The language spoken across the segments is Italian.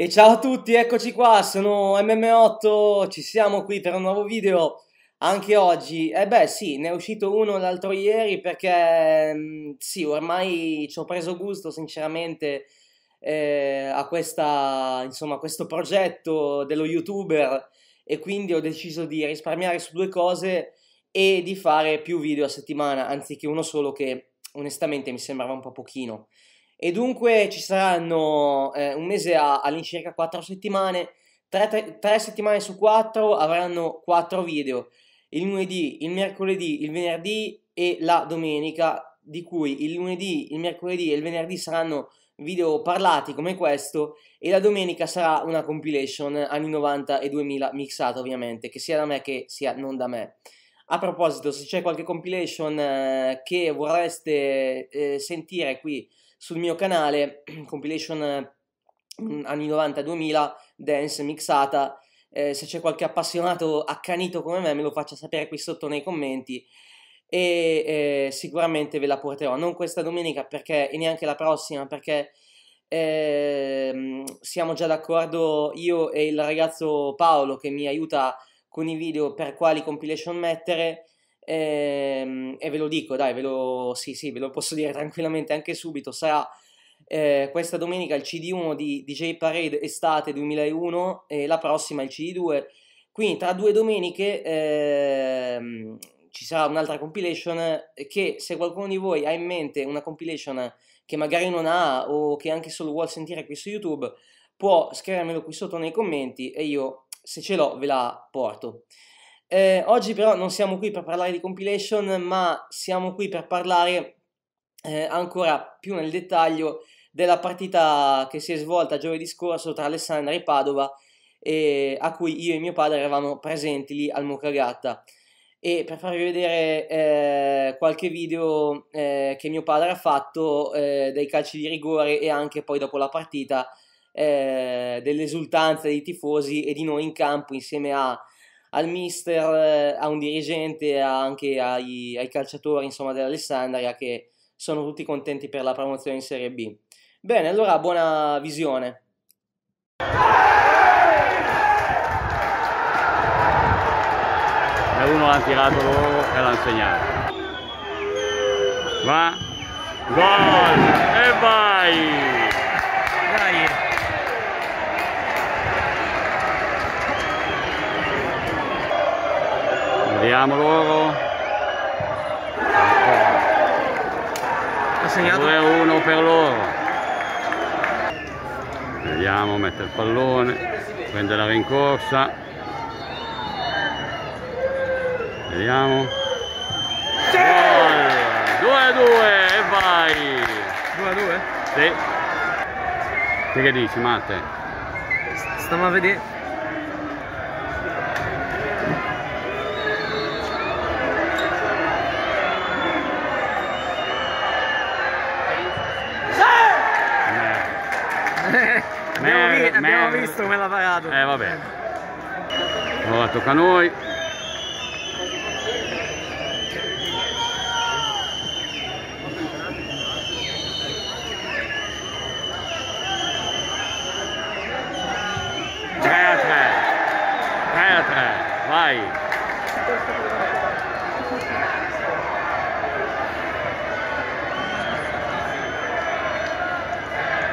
E ciao a tutti, eccoci qua, sono MM8, ci siamo qui per un nuovo video anche oggi. E eh beh sì, ne è uscito uno l'altro ieri perché mm, sì, ormai ci ho preso gusto sinceramente eh, a, questa, insomma, questo progetto dello youtuber e quindi ho deciso di risparmiare su due cose e di fare più video a settimana anziché uno solo che onestamente mi sembrava un po' pochino e dunque ci saranno eh, un mese a, all'incirca 4 settimane, 3, settimane su 4 avranno 4 video, il lunedì, il mercoledì, il venerdì e la domenica, di cui il lunedì, il mercoledì e il venerdì saranno video parlati come questo e la domenica sarà una compilation anni 90 e 2000 mixata ovviamente, che sia da me che sia non da me. A proposito, se c'è qualche compilation eh, che vorreste eh, sentire qui sul mio canale, compilation mm, anni 90-2000, dance mixata. Eh, se c'è qualche appassionato accanito come me, me lo faccia sapere qui sotto nei commenti e eh, sicuramente ve la porterò. Non questa domenica perché, e neanche la prossima perché eh, siamo già d'accordo io e il ragazzo Paolo che mi aiuta con i video per quali compilation mettere Ehm, e ve lo dico, dai, ve lo, sì, sì, ve lo posso dire tranquillamente anche subito, sarà eh, questa domenica il CD1 di DJ Parade Estate 2001 e la prossima il CD2, quindi tra due domeniche ehm, ci sarà un'altra compilation che se qualcuno di voi ha in mente una compilation che magari non ha o che anche solo vuole sentire qui su YouTube, può scrivermelo qui sotto nei commenti e io se ce l'ho ve la porto. Eh, oggi però non siamo qui per parlare di compilation, ma siamo qui per parlare eh, ancora più nel dettaglio della partita che si è svolta giovedì scorso tra Alessandria e Padova, eh, a cui io e mio padre eravamo presenti lì al Mucagatta. E per farvi vedere eh, qualche video eh, che mio padre ha fatto eh, dei calci di rigore e anche poi dopo la partita dell'esultanza dei tifosi e di noi in campo insieme a al mister, eh, a un dirigente, anche ai, ai calciatori insomma, dell'Alessandria che sono tutti contenti per la promozione in Serie B. Bene, allora buona visione. E uno l'ha tirato loro e l'ha insegnato. Va, gol e vai! Vediamo loro. 2-1 per loro. Vediamo, mette il pallone, prende la rincorsa. Vediamo. 2-2 e vai! 2-2? Sì. Che, che dici Matte? Stiamo a vedere. Abbiamo, abbiamo visto come l'ha parato. Eh vabbè. Ora tocca a noi. Vai.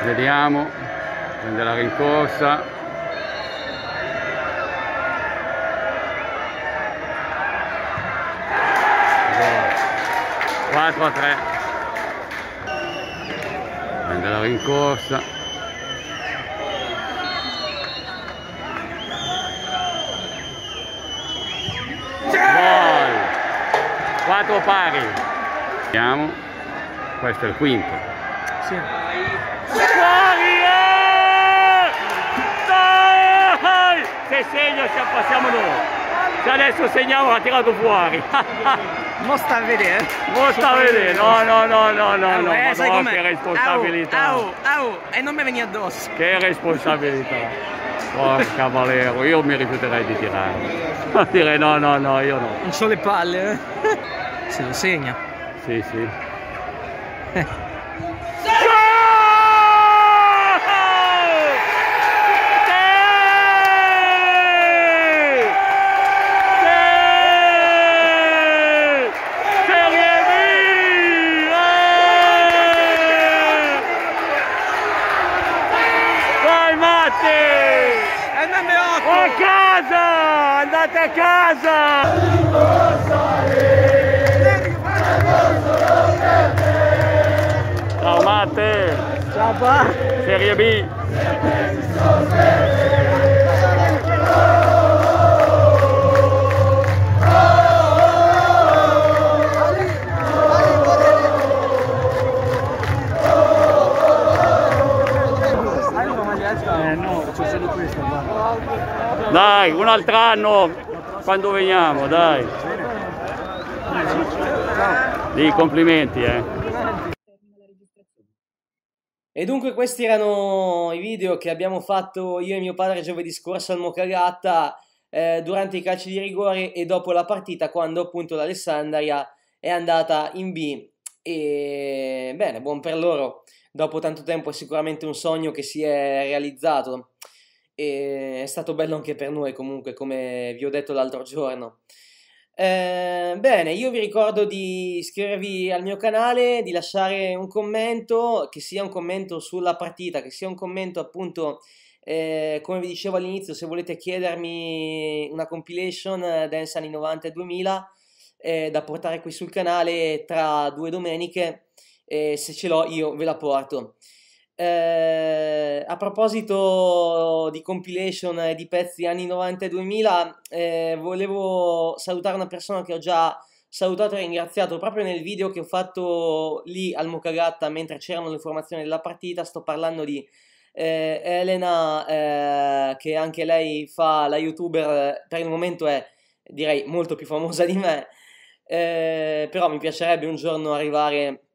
Vediamo prende la rincorsa quattro a tre. Prende la rincorsa gol. 4 pari. Vediamo questo è il quinto. Sì. Se segna passiamo noi se adesso segniamo ha tirato fuori mo sta a vedere mo sta a vedere no no no no no no, eh, no che responsabilità au, au, au. e non mi veni addosso che responsabilità Porca Valero, io mi rifiuterei di tirare. Direi no, no, no, io no. Non so le palle, eh? Se lo segna. Sì, sì. Tutti! MM8! A casa! Andate a casa! Ciao Matte! Ciao! Serie B! Dai, un altro anno quando veniamo, dai. Di complimenti, eh. E dunque questi erano i video che abbiamo fatto io e mio padre giovedì scorso al Mocagatta eh, durante i calci di rigore e dopo la partita quando appunto l'Alessandria è andata in B e bene, buon per loro, dopo tanto tempo è sicuramente un sogno che si è realizzato e è stato bello anche per noi comunque come vi ho detto l'altro giorno. Eh, bene, io vi ricordo di iscrivervi al mio canale, di lasciare un commento, che sia un commento sulla partita, che sia un commento appunto, eh, come vi dicevo all'inizio, se volete chiedermi una compilation eh, Dance anni 90 e 2000 eh, da portare qui sul canale tra due domeniche, eh, se ce l'ho io ve la porto. Eh, a proposito di compilation e di pezzi anni 90 e 2000, eh, volevo salutare una persona che ho già salutato e ringraziato proprio nel video che ho fatto lì al Mocagatta mentre c'erano le formazioni della partita. Sto parlando di eh, Elena, eh, che anche lei fa la youtuber, per il momento è direi molto più famosa di me, eh, però mi piacerebbe un giorno arrivare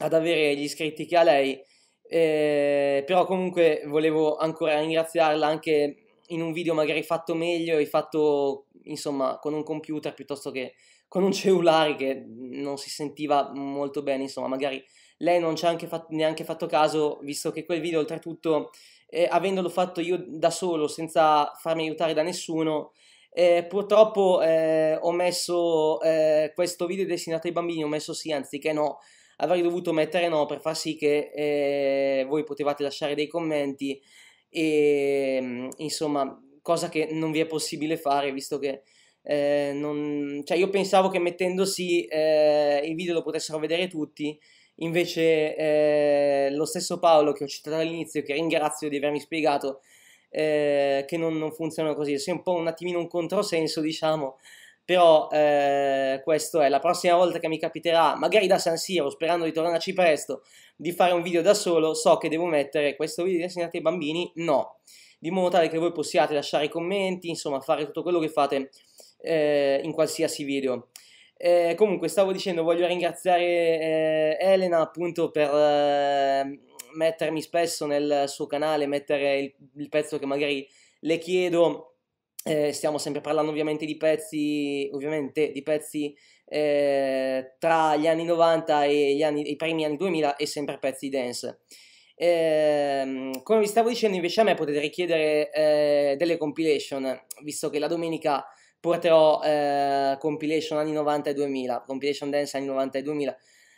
ad avere gli iscritti che ha lei. Eh, però comunque volevo ancora ringraziarla anche in un video magari fatto meglio e fatto insomma con un computer piuttosto che con un cellulare che non si sentiva molto bene insomma magari lei non ci ha neanche fatto caso visto che quel video oltretutto eh, avendolo fatto io da solo senza farmi aiutare da nessuno eh, purtroppo eh, ho messo eh, questo video destinato ai bambini ho messo sì anziché no avrei dovuto mettere no per far sì che eh, voi potevate lasciare dei commenti e mm, insomma cosa che non vi è possibile fare visto che eh, non, cioè io pensavo che mettendo sì eh, il video lo potessero vedere tutti invece eh, lo stesso Paolo che ho citato all'inizio che ringrazio di avermi spiegato eh, che non, non funziona così. È un po' un attimino un controsenso diciamo però eh, questo è la prossima volta che mi capiterà, magari da San Siro, sperando di tornarci presto, di fare un video da solo, so che devo mettere questo video destinato ai bambini, no, di modo tale che voi possiate lasciare i commenti, insomma fare tutto quello che fate eh, in qualsiasi video. Eh, comunque stavo dicendo, voglio ringraziare eh, Elena appunto per eh, mettermi spesso nel suo canale, mettere il, il pezzo che magari le chiedo eh, stiamo sempre parlando ovviamente di pezzi, ovviamente di pezzi eh, tra gli anni 90 e gli anni, i primi anni 2000 e sempre pezzi dance. Eh, come vi stavo dicendo invece a me potete richiedere eh, delle compilation, visto che la domenica porterò eh, compilation anni 90 e 2000, compilation dance anni 90 e 2000,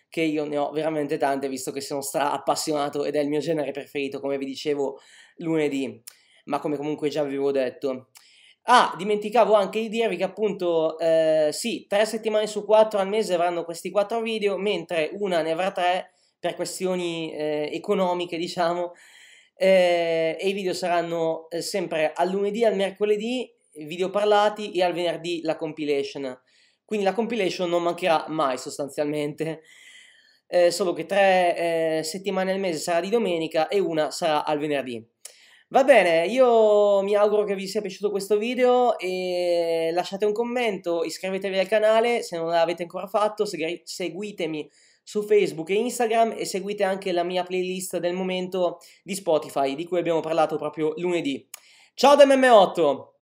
che io ne ho veramente tante, visto che sono stra appassionato ed è il mio genere preferito, come vi dicevo lunedì, ma come comunque già avevo detto. Ah, dimenticavo anche di dirvi che appunto, eh, sì, tre settimane su quattro al mese avranno questi quattro video, mentre una ne avrà tre per questioni eh, economiche, diciamo, eh, e i video saranno eh, sempre al lunedì, al mercoledì, video parlati, e al venerdì la compilation. Quindi la compilation non mancherà mai sostanzialmente, eh, solo che tre eh, settimane al mese sarà di domenica e una sarà al venerdì. Va bene, io mi auguro che vi sia piaciuto questo video e lasciate un commento, iscrivetevi al canale se non l'avete ancora fatto, seguitemi su Facebook e Instagram e seguite anche la mia playlist del momento di Spotify di cui abbiamo parlato proprio lunedì. Ciao da MM8!